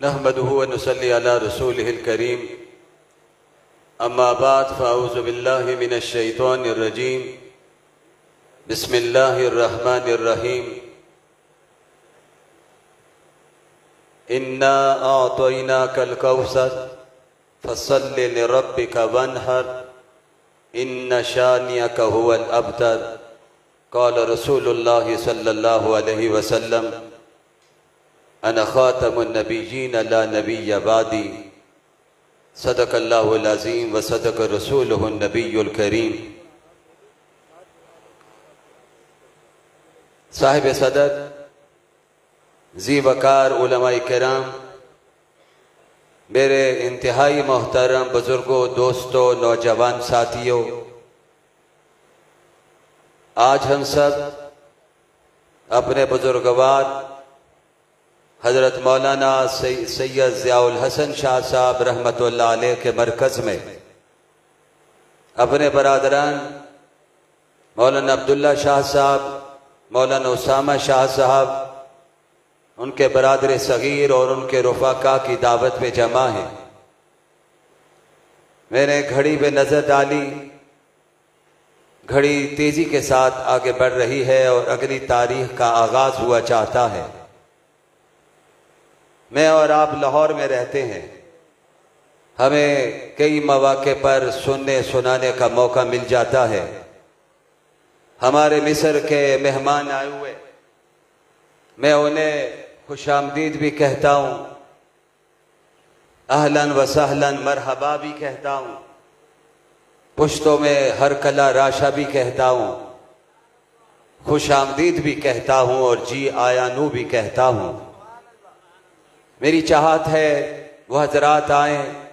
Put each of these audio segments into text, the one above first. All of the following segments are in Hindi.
नहमदनसली अला रसूल करीम अम्माबाद फ़ाउज़बिल्लिमिनशैतरजीम बसमीम इन्ना आतोना कल कौसर फ़सल रब का वनहर इन शानिया का हुल अबतर कौल रसूल सल्लल्लाहु अलैहि वसल्लम अन ख़ातमनबीन अला नबी आबादी सदक अल्लाज़ीम व सदक रसूल नबीकरीम साहिब सदर जी वकार कराम मेरे इंतहाई मोहतरम बुज़ुर्गों दोस्तों नौजवान साथियों आज हम सब अपने बुजुर्गवार हज़रत मौलाना सैयद ज़ियाउल हसन शाह साहब रहमत के मरकज़ में अपने बरदरान मौलाना अब्दुल्ला शाह साहब, मौलाना उसामा शाह साहब, उनके बरदर सग़ीर और उनके रफ़ाका की दावत में जमा है। मैंने घड़ी पे नज़र डाली। घड़ी तेज़ी के साथ आगे बढ़ रही है और अगली तारीख का आगाज़ हुआ चाहता है। मैं और आप लाहौर में रहते हैं। हमें कई मौाक़े पर सुनने, सुनाने का मौका मिल जाता है। हमारे मिस्र के मेहमान आए हुए। मैं उन्हें खुश आमदीद भी कहता हूँ। अहलन व सहलन मरहबा भी कहता हूँ। पुश्तों में हर कला राशा भी कहता हूँ। खुश आमदीद भी कहता हूँ और जी आयानू भी कहता हूँ। मेरी चाहत है, वह हजरात आए।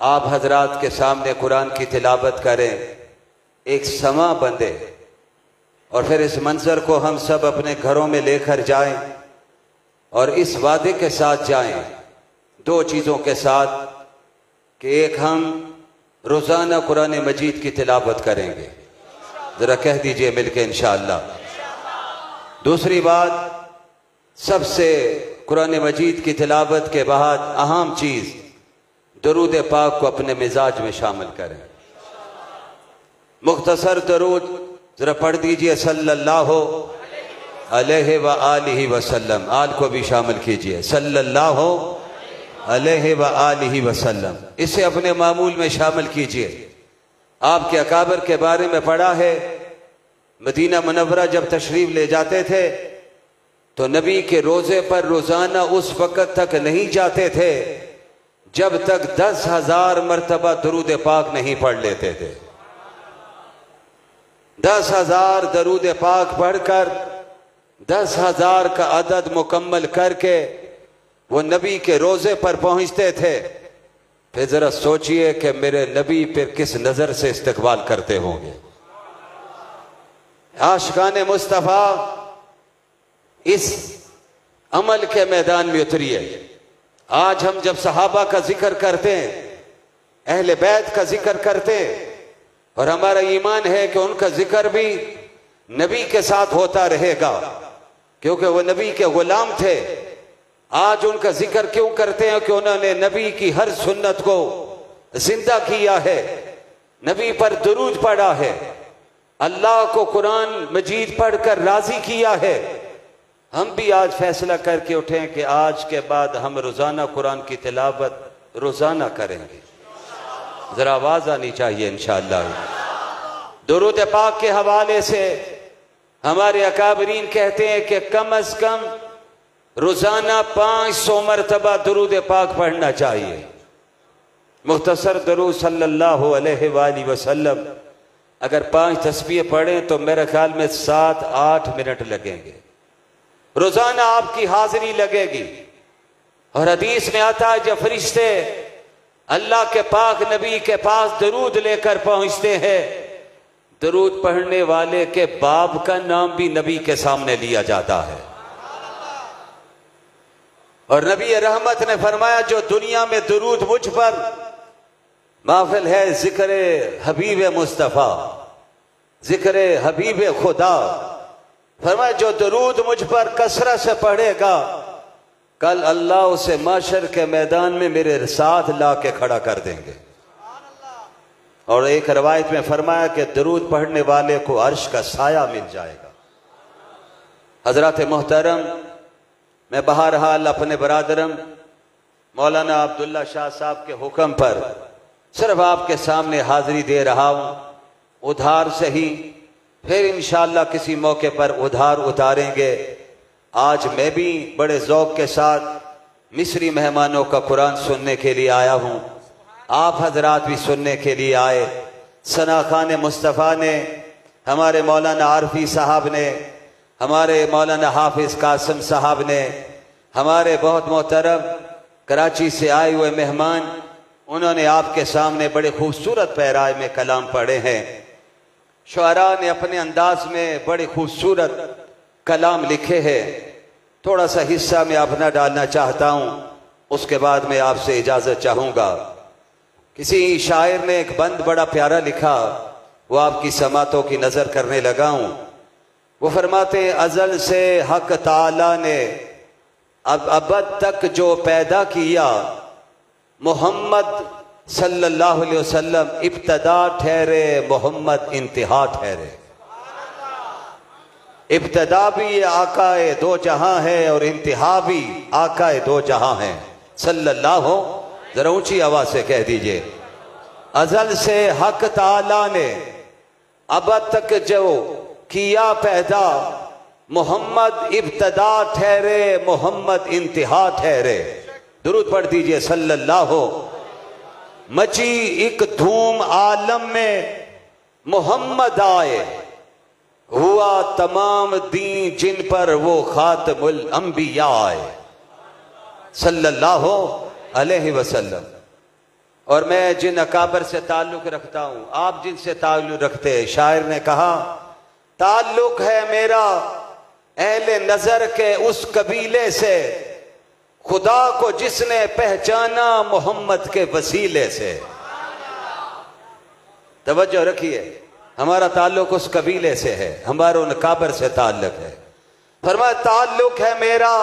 आप हजरात के सामने कुरान की तिलावत करें। एक समा बंदे। और फिर इस मंजर को हम सब अपने घरों में लेकर जाएँ और इस वादे के साथ जाएँ। दो चीज़ों के साथ कि एक हम रोज़ाना कुरान मजीद की तिलावत करेंगे। ज़रा कह दीजिए मिलके इनशाला दूसरी बात, सबसे कुरान मजीद की तिलावत के बाद अहम चीज़, दरूद पाक को अपने मिजाज में शामिल करें। मुख्तसर दरूद, ज़रा पढ़ दीजिए, सल्लल्लाहु अलैहि व आलिहि वसल्लम। आल को भी शामिल कीजिए। सल्लल्लाहु अलैहि व आलिहि वसल्लम। इसे अपने मामूल में शामिल कीजिए। आपके अकाबर के बारे में पढ़ा है। मदीना मनवरा जब तशरीफ़ ले जाते थे तो नबी के रोज़े पर रोज़ाना उस वक़्त तक नहीं जाते थे, जब तक दस हज़ार मरतबा दरूद पाक नहीं पढ़ लेते थे। दस हज़ार दरूद पाक पढ़कर, दस हज़ार का अदद मुकम्मल करके वो नबी के रोज़े पर पहुँचते थे। फिर जरा सोचिए कि मेरे नबी फिर किस नज़र से इस्तेकबाल करते होंगे। आशकान मुस्तफ़ा इस अमल के मैदान में उतरिए आज हम जब सहाबा का ज़िक्र करते हैं, अहले बैत का ज़िक्र करते हैं, और हमारा ईमान है कि उनका ज़िक्र भी नबी के साथ होता रहेगा, क्योंकि वो नबी के गुलाम थे। आज उनका ज़िक्र क्यों करते हैं कि उन्होंने नबी की हर सुन्नत को ज़िंदा किया है, नबी पर दुरूद पढ़ा है, अल्लाह को कुरान मजीद पढ़कर राज़ी किया है हम भी आज फैसला करके उठे कि आज के बाद हम रोज़ाना कुरान की तिलावत रोज़ाना करेंगे। जरा आवाज़ आनी चाहिए इनशाला दुरुद पाक के हवाले से हमारे अकाबरीन कहते हैं कि कम अज कम रोज़ाना पाँच सौ मरतबा दरुद पाक पढ़ना चाहिए। मुख्तसर दरू सल्लल्लाहु अलैहि वसल्लम, अगर पाँच तस्वीर पढ़ें तो मेरे ख्याल में सात आठ मिनट लगेंगे। रोज़ाना आपकी हाजिरी लगेगी। और हदीस में आता है, जब फरिश्ते अल्लाह के पाक, नबी के पास दरूद लेकर पहुँचते हैं, दरूद पढ़ने वाले के बाप का नाम भी नबी के सामने लिया जाता है। और नबी रहमत ने फरमाया, जो दुनिया में दरूद मुझ पर माफिल है, ज़िक्र हबीब मुस्तफ़ा, ज़िक्र हबीब खुदा। फरमाया, जो दरूद मुझ पर कसरत से पढ़ेगा, कल अल्लाह उसे माशर के मैदान में मेरे साथ ला के खड़ा कर देंगे। और एक रवायत में फरमाया कि दरूद पढ़ने वाले को अर्श का साया मिल जाएगा। हज़रत मोहतरम, मैं बहरहाल अपने बरदरम, मौलाना अब्दुल्ला शाह साहब के हुक्म पर सिर्फ़ आपके सामने हाजिरी दे रहा हूँ। उधार से ही फिर इंशाला किसी मौके पर उधार उतारेंगे। आज मैं भी बड़े जौक के साथ मिस्री मेहमानों का कुरान सुनने के लिए आया हूँ। आप हजरात भी सुनने के लिए आए। सना खान मुस्तफ़ा ने, हमारे मौलाना आरफी साहब ने, हमारे मौलाना हाफिज कासम साहब ने, हमारे बहुत मोहतरम कराची से आए हुए मेहमान, उन्होंने आपके सामने बड़े खूबसूरत पैराए में कलाम पढ़े हैं। शुरा ने अपने अंदाज में बड़े खूबसूरत कलाम लिखे हैं। थोड़ा सा हिस्सा मैं अपना डालना चाहता हूँ। उसके बाद मैं आपसे इजाज़त चाहूँगा। किसी शायर ने एक बंद बड़ा प्यारा लिखा। वो आपकी समातों की नज़र करने लगा हूँ। वो फरमाते, अजल से हक ताला ने अब अब तक जो पैदा किया, मोहम्मद सल्लल्लाहु अलैहि वसल्लम, इब्तदा ठहरे, मोहम्मद इंतहा ठहरे। इब्तदा भी ये आकाए दो जहाँ है और इंतहा भी आकाए दो जहाँ है। सल्लल्लाहु, जरा ऊँची आवाज़ से कह दीजिए। अजल से हक ताला ने अब तक जो किया पैदा, मोहम्मद इब्तदा ठहरे, मोहम्मद इंतहा ठहरे। दुरुद पढ़ दीजिए, सल्लल्लाहु मची एक धूम आलम में मोहम्मद आए। हुआ तमाम दीन जिन पर वो खातमुल अंबिया आए। सल्लल्लाहु अलैहि वसल्लम। और मैं जिन अकाबर से ताल्लुक रखता हूँ, आप जिनसे ताल्लुक रखते हैं, शायर ने कहा, ताल्लुक है मेरा, अहले नज़र के उस कबीले से खुदा को जिसने पहचाना मोहम्मद के वसीले से। तवज्जो रखिए, हमारा ताल्लुक उस कबीले से है, हमारा उन काबर से ताल्लुक है। फरमा ताल्लुक है मेरा,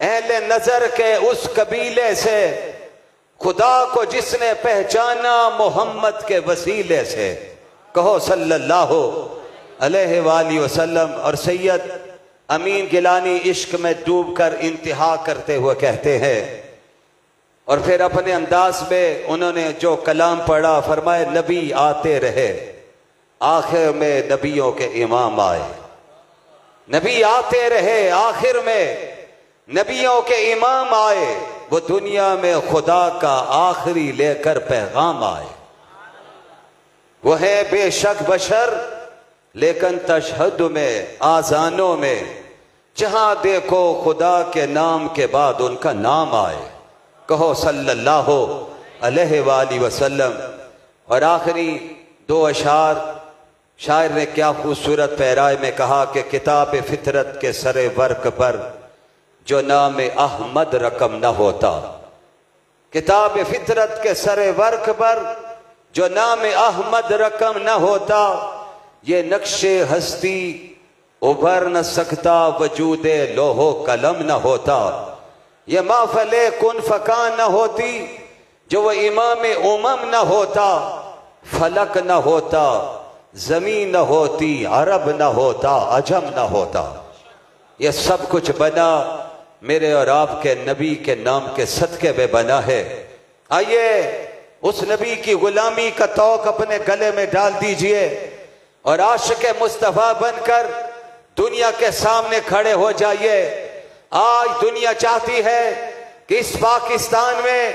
अहले नज़र के उस कबीले से, खुदा को जिसने पहचाना मोहम्मद के वसीले से। कहो, सल्लल्लाहु अलैहि वसल्लम और सैयद अमीन गिलानी इश्क में डूब कर इंतहा करते हुए कहते हैं। और फिर अपने अंदाज में उन्होंने जो कलाम पढ़ा, फरमाए, नबी आते रहे। आखिर में नबियों के इमाम आए। नबी आते रहे, आखिर में नबियों के इमाम आए। वो दुनिया में खुदा का आखिरी लेकर पैगाम आए। वो है बेशक बशर लेकिन तशहद में, आजानों में, जहाँ देखो खुदा के नाम के बाद उनका नाम आए। कहो सल्लल्लाहु अलैहि वसल्लम। और आखिरी दो अशार, शायर ने क्या खूबसूरत पैराए में कहा कि किताब फितरत के सरे वर्क पर, जो नाम अहमद रकम न होता। किताब फितरत के सरे वर्क पर, जो नाम अहमद रकम न होता ये नक्शे हस्ती, उभर न सकता वजूद लोहो कलम न होता। ये माफले कुन फका न होती, जो वह इमाम उमम न होता। फलक न होता, ज़मीन न होती, अरब न होता, अजम न होता। यह सब कुछ बना मेरे और आपके नबी के नाम के सदके में बना है। आइए, उस नबी की गुलामी का तोक अपने गले में डाल दीजिए। और आशिक मुस्तफ़ा बनकर दुनिया के सामने खड़े हो जाइए। आज दुनिया चाहती है कि इस पाकिस्तान में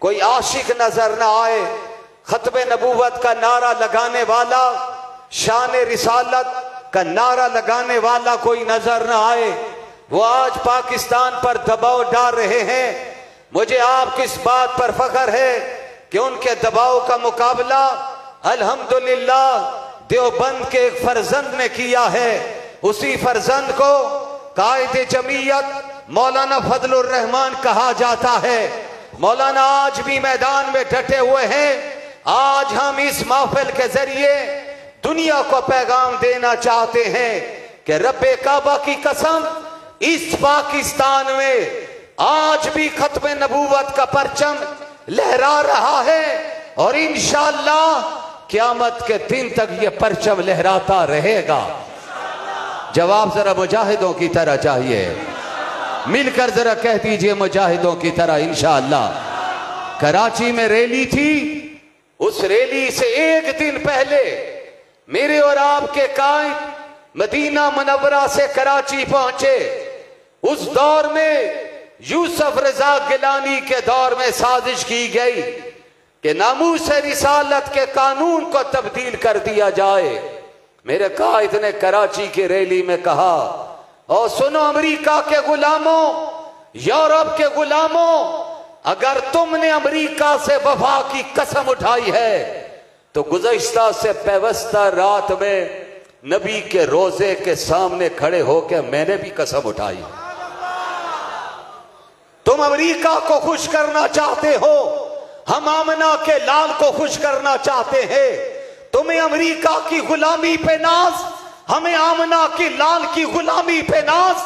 कोई आशिक नज़र ना आए। खतब नबूवत का नारा लगाने वाला शान रिसालत का नारा लगाने वाला कोई नज़र ना आए। वो आज पाकिस्तान पर दबाव डाल रहे हैं। मुझे आप किस बात पर फख्र है कि उनके दबाव का मुकाबला, अल्हम्दुलिल्लाह देवबंद के एक फर्जंद ने किया है। उसी फर्जंद को कायद जमीयत मौलाना फजलुर रहमान कहा जाता है। मौलाना आज भी मैदान में डटे हुए हैं। आज हम इस महफिल के ज़रिए दुनिया को पैगाम देना चाहते हैं कि रब्बे काबा की कसम, इस पाकिस्तान में आज भी खत्म नबूवत का परचम लहरा रहा है और इंशाला क्यामत के दिन तक ये परचम लहराता रहेगा। जवाब जरा मुजाहिदों की तरह चाहिए। मिलकर जरा कह दीजिए मुजाहिदों की तरह इंशाला कराची में रैली थी। उस रैली से एक दिन पहले मेरे और आपके काय मदीना मनवरा से कराची पहुँचे। उस दौर में यूसुफ रजा गिलानी के दौर में साजिश की गई। कि नामू से रिसालत के कानून को तब्दील कर दिया जाए। मेरे कायद ने कराची की रैली में कहा, और सुनो अमेरिका के गुलामों, यूरोप के गुलामों, अगर तुमने अमेरिका से वफा की कसम उठाई है तो गुजश्ता से पेवस्ता रात में नबी के रोज़े के सामने खड़े होकर मैंने भी कसम उठाई तुम अमेरिका को खुश करना चाहते हो हम आमना के लाल को खुश करना चाहते हैं। तुम्हें अमेरिका की गुलामी पे नाज, हमें आमना की लाल की गुलामी पे नाज।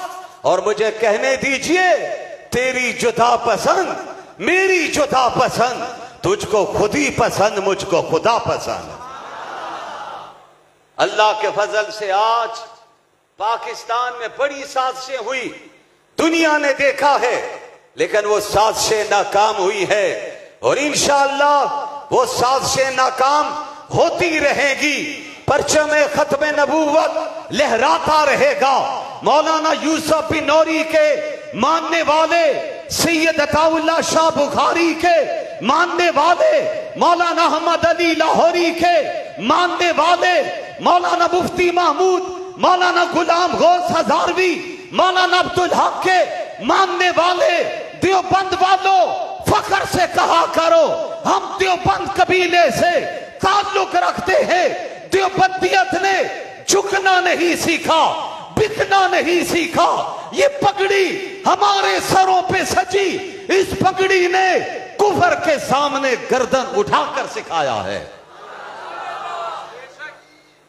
और मुझे कहने दीजिए, तेरी जुदा पसंद, मेरी जुदा पसंद, तुझको खुद ही पसंद, मुझको खुदा पसंद। अल्लाह के फजल से आज पाकिस्तान में बड़ी साजिशें हुई, दुनिया ने देखा है, लेकिन वो साजिशें नाकाम हुई है। और इंशाला वो साजिशें नाकाम होती रहेगी। परचम खत्म नबूवत लहराता रहेगा। मौलाना यूसुफ बिन नौरी के मानने वाले, सैयद अताउल्ला शाह बुखारी के मानने वाले, मौलाना अहमद अली लाहौरी के मानने वाले, मौलाना मुफ्ती महमूद, मौलाना गुलाम गौस हजारवी, मौलाना अब्दुल हक के मानने वाले, देवबंद वालों फखर से कहा करो, हम देवबंद कबीले से ताल्लुक रखते हैं। देवबंदियत ने झुकना नहीं सीखा, बिकना नहीं सीखा। ये पगड़ी हमारे सरों पे सजी, इस पगड़ी ने कुफर के सामने गर्दन उठाकर सिखाया है।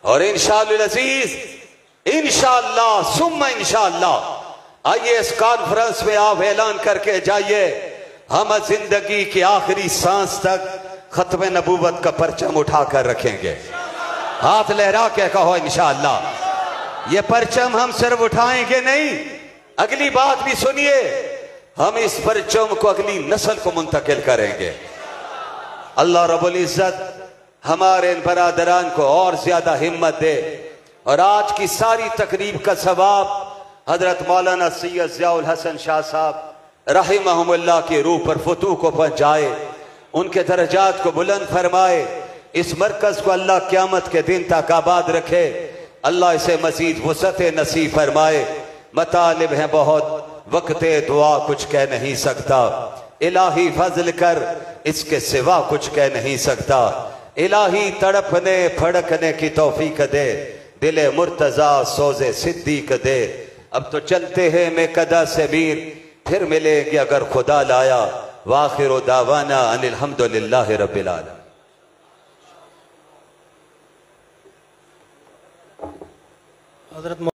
और इंशाजीज इंशाला सुम इंशाला आइए इस कॉन्फ्रेंस में आप ऐलान करके जाइए। हम ज़िंदगी की आखिरी सांस तक खत्म नबूवत का परचम उठाकर रखेंगे। हाथ लहरा के कहो इंशाला ये परचम हम सिर्फ़ उठाएँगे नहीं, अगली बात भी सुनिए। हम इस परचम को अगली नस्ल को मुंतकिल करेंगे। अल्लाह रबुल इज़्ज़त हमारे इन बरादरान को और ज़्यादा हिम्मत दे। और आज की सारी तकरीब का सवाब हज़रत मौलाना सैयद जियाउल हसन शाह साहब रहीमहुल्लाह की रूह पर फतू को पहुँचाए, उनके दर्जात को बुलंद फरमाए, इस मरकज को अल्लाह क्यामत के दिन तक आबाद रखे। अल्लाह इसे मजीद वसत नसीब फरमाए, मतालिब है बहुत, वक्त दुआ कुछ कह नहीं सकता। इलाही फजल कर, इसके सिवा कुछ कह नहीं सकता। इलाही तड़पने, फड़कने की तोफीक दे, दिले मुर्तजा सोजे सिद्दीक दे। अब तो चलते हैं मैं कदा से मीर फिर मिलेंगे अगर खुदा लाया। वाखिर दावाना अनिलहमदुल्ला रबिल हज़रत